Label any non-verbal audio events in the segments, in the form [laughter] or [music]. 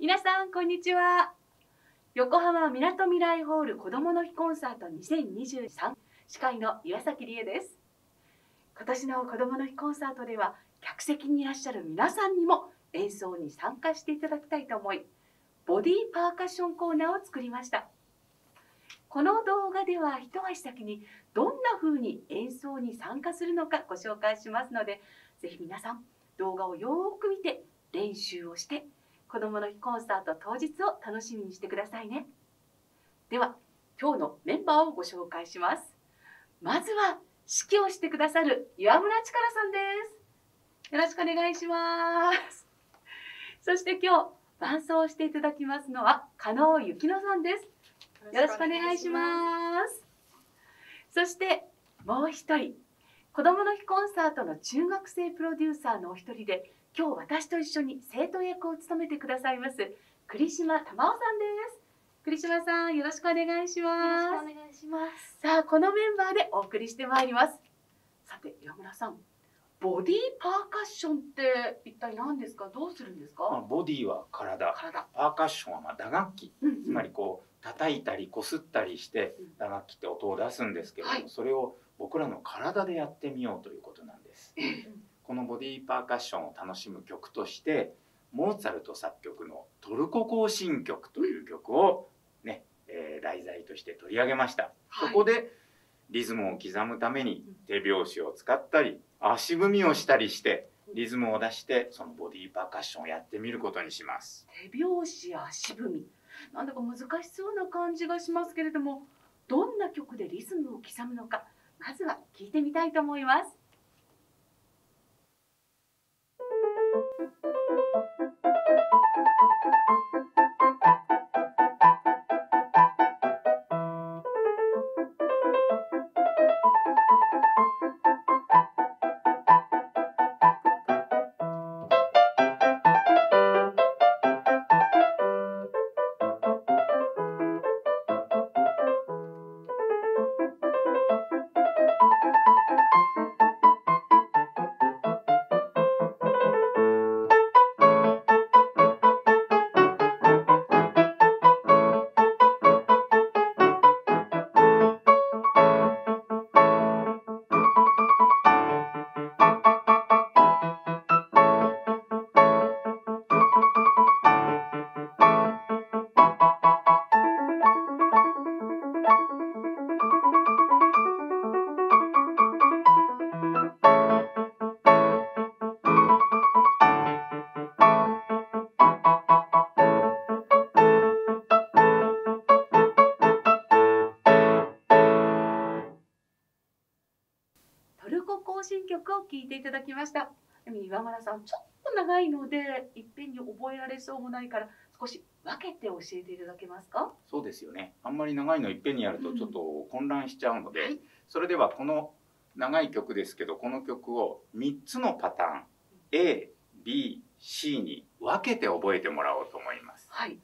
皆さんこんにちは。横浜みなとみらいホール子どもの日コンサート2023司会の岩崎理恵です。今年の子どもの日コンサートでは客席にいらっしゃる皆さんにも演奏に参加していただきたいと思いボディパーカッションコーナーを作りました。この動画では一足先にどんな風に演奏に参加するのかご紹介しますのでぜひ皆さん動画をよーく見て練習をして子どもの日コンサート当日を楽しみにしてくださいね。では今日のメンバーをご紹介します。まずは指揮をしてくださる岩村力さんです。よろしくお願いします。そして今日伴奏していただきますのは加納幸乃さんです。よろしくお願いします。そしてもう一人子どもの日コンサートの中学生プロデューサーのお一人で今日私と一緒に生徒役を務めてくださいます栗島玉緒さんです。栗島さんよろしくお願いします。よろしくお願いします。さあこのメンバーでお送りしてまいります。さて岩村さんボディパーカッションって一体何ですか？どうするんですまあ、かボディは体。体。パーカッションはまあ打楽器。うんつまりこう叩いたりこすったりしてうん打楽器って音を出すんですけれども、はい。それを僕らの体でやってみようということなんです。うんこのボディパーカッションを楽しむ曲としてモーツァルト作曲の「トルコ行進曲」という曲をね、えー題材として取り上げました、はい。そこでリズムを刻むために手拍子を使ったり足踏みをしたりしてリズムを出してそのボディパーカッションをやってみることにします。手拍子や足踏み。なんだか難しそうな感じがしますけれどもどんな曲でリズムを刻むのかまずは聞いてみたいと思いますトル行進曲を聴いていただきました。岩村さんちょっと長いのでいっぺんに覚えられそうもないから少し分けて教えていただけますか？そうですよね。あんまり長いのいっぺんにやるとちょっと混乱しちゃうので、はい。それではこの長い曲ですけどこの曲を3つのパターン ABC に分けて覚えてもらおうと思います。はい。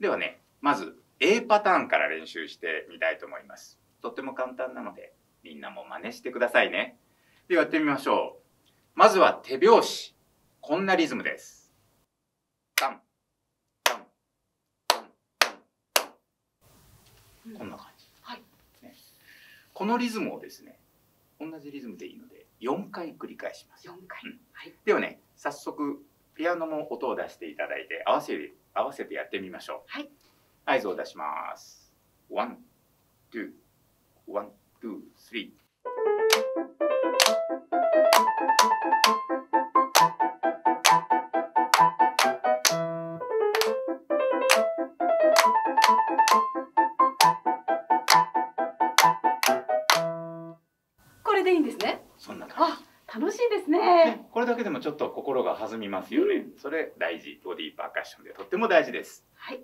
ではねまず A パターンから練習してみたいと思います。とっても簡単なのでみんなも真似してくださいねではやってみましょう。まずは手拍子。こんなリズムです。タン。タン。タン。タン。タンこんな感じ、はい。ね、このリズムをですね同じリズムでいいので4回繰り返します。4回、うん。はい。ではね早速ピアノも音を出していただいて合わせて合わせてやってみましょう。はい。合図を出します。 One two. One two threeこれでいいんですね？そんな感あ楽しいですじ、ね。ね、これだけでもちょっと心が弾みますよね、それ大事。ボディーパーカッションでとっても大事です。はい。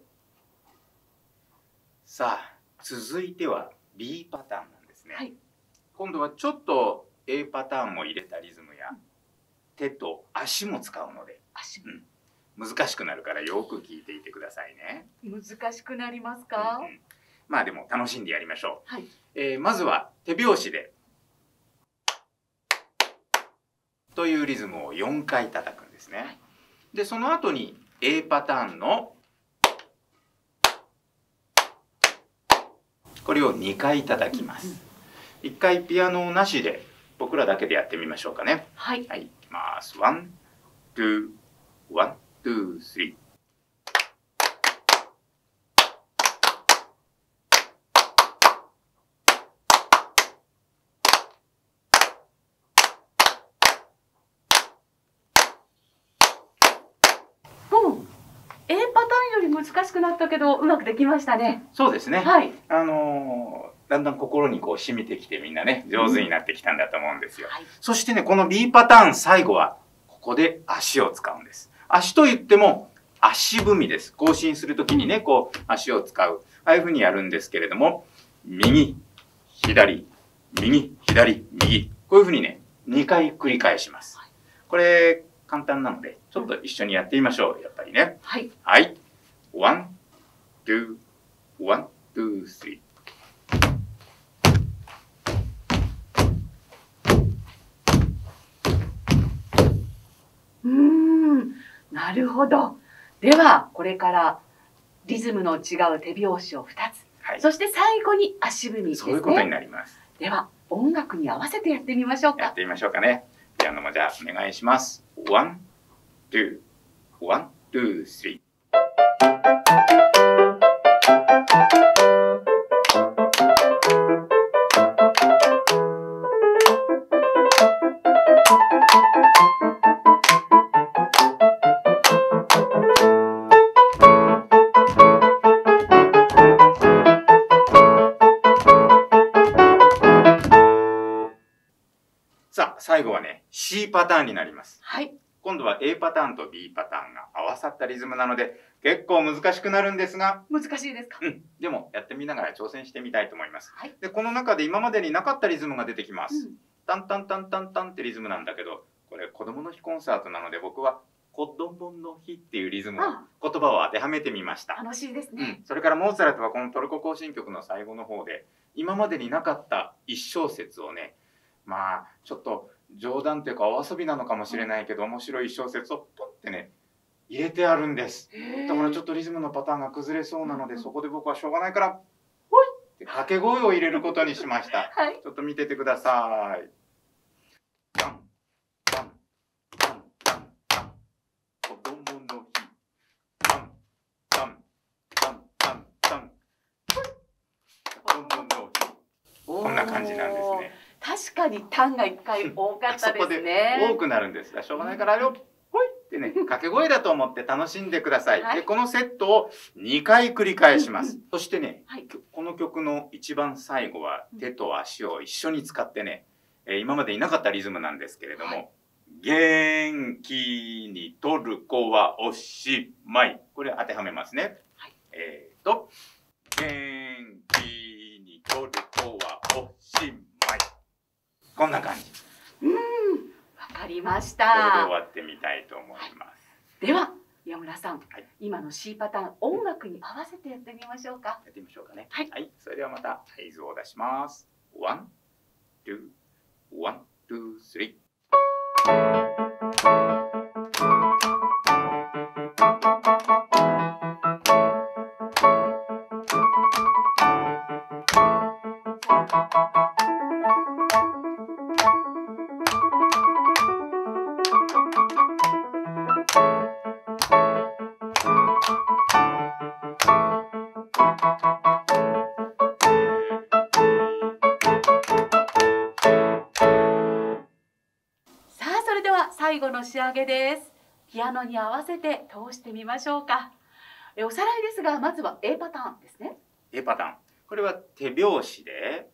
さあ続いては B パターンなんですね、はい。今度はちょっと A パターンを入れたリズムや手と足も使うので、うん、難しくなるからよく聞いていてくださいね。難しくなりますか、うんうん、まあでも楽しんでやりましょう、はい、えー、まずは手拍子で。というリズムを4回叩くんですね、はい、でその後に A パターンのこれを2回叩きます、うん、1回ピアノなしで僕らだけでやってみましょうかね。はい。はいいきます。 One two one two threeうん。A パターンより難しくなったけどうまくできましたね。そうですね、はい。あのーだんだん心にこう染みてきてみんなね上手になってきたんだと思うんですよ、はい。そしてねこの B パターン最後はここで足を使うんです。足と言っても足踏みです。更新するときにねこう足を使う。ああいうふうにやるんですけれども右左右左右。こういうふうにね2回繰り返します。これ簡単なのでちょっと一緒にやってみましょうやっぱりね。はい。はい。 One, two, one, two, three.うーんなるほどではこれからリズムの違う手拍子を2つはい。そして最後に足踏みですそういうことにねなります。では音楽に合わせてやってみましょうかやってみましょうかね。ピアノもじゃあお願いします。ワン、ツー、ワン、ツー、スリー。パターンになります。はい今度は A パターンと B パターンが合わさったリズムなので、結構難しくなるんですが、難しいですか？うん、でもやってみながら挑戦してみたいと思います。はいで、この中で今までになかったリズムが出てきます。うんタンタンタンタンタンってリズムなんだけど、これ子供の日コンサートなので僕は子供の日っていうリズム言葉を当てはめてみました。楽しいですね、うん、それからモーツァルトはこのトルコ行進曲の最後の方で今までになかった一小節をねまあちょっと冗談というかお遊びなのかもしれないけど面白い一小節をポンってね入れてあるんですだからちょっとリズムのパターンが崩れそうなのでうんそこで僕はしょうがないから「ほい!」って掛け声を入れることにしました [laughs] はいちょっと見ててください。ダンダンダンダンダン子供の日ダンダンダンダンダン子供の日こんな感じなんですね。確かにタンが一回多かったですね。多くなるんです。がしょうがないからあれをほいってね [laughs] 掛け声だと思って楽しんでください。はい。でこのセットを2回繰り返します。そしてねはい。この曲の一番最後は手と足を一緒に使ってね、えー今までいなかったリズムなんですけれども、はい。元気にトルコはおしまい。これ当てはめますね。はい。えーと、元気にトルコはおしまい。こんな感じ。うんわかりましこれで終たわってみたいと思います。では岩村さん、はい今の C パターン音楽に合わせてやってみましょうかやってみましょうかね。はいそれではまた合図を出します。ワン、ツー、ワン、ツー、スリー。それでは最後の仕上げです。ピアノに合わせて通してみましょうか。えおさらいですがまずは A パターンですね。A パターン。これは手拍子で、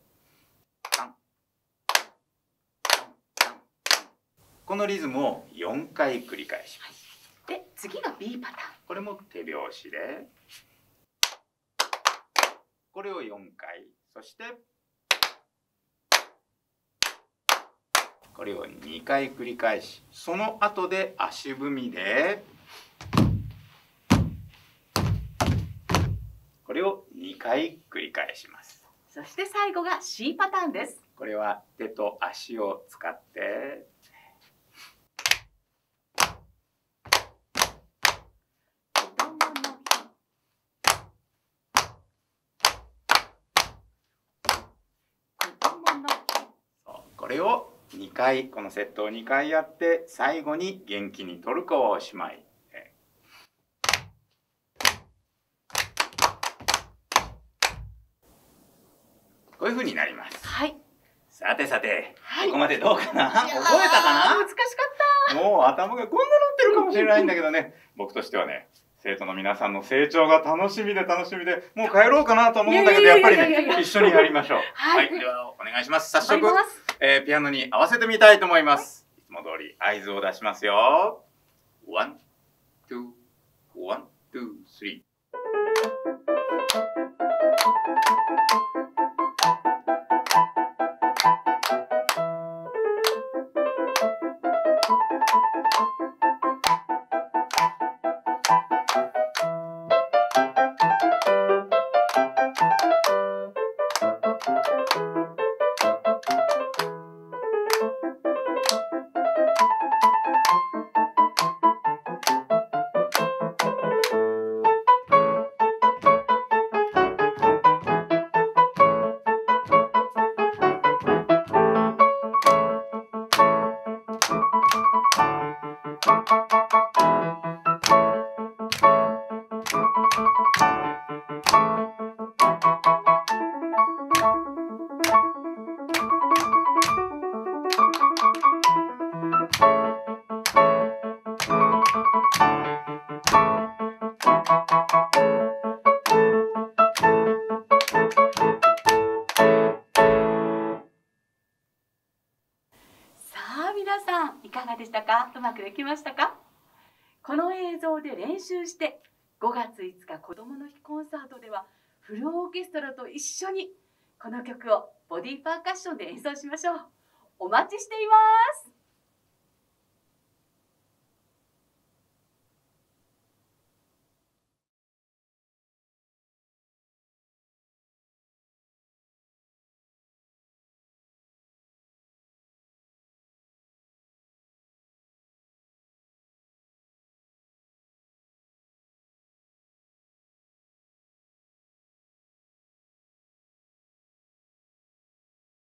このリズムを4回繰り返します。で次が B パターン。これも手拍子で、これを4回、そして、これを2回繰り返し、その後で足踏みで、これを2回繰り返します。そして最後が C パターンです。これは手と足を使って子供の日これを2回このセットを2回やって最後に元気にトルコをおしまい。こういう風になります。はい。さてさて、はいここまでどうかな？覚えたか難しかっなもう頭がこんななってるかもしれないんだけどね、[laughs] 僕としてはね、生徒の皆さんの成長が楽しみで楽しみで、もう帰ろうかなと思うんだけど、いややっぱりね、一緒にやりましょう。ははいい、ではお願いします。早た。速。えーピアノに合わせてみたいと思います。いつも通り合図を出しますよ。ワン、ツー、ワン、ツー、スリー。さでしたか？うまくできましたか？この映像で練習して5月5日子どもの日コンサートではフルオーケストラと一緒にこの曲をボディーパーカッションで演奏しましょう。お待ちしています。